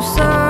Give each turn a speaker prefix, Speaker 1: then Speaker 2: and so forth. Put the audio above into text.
Speaker 1: to.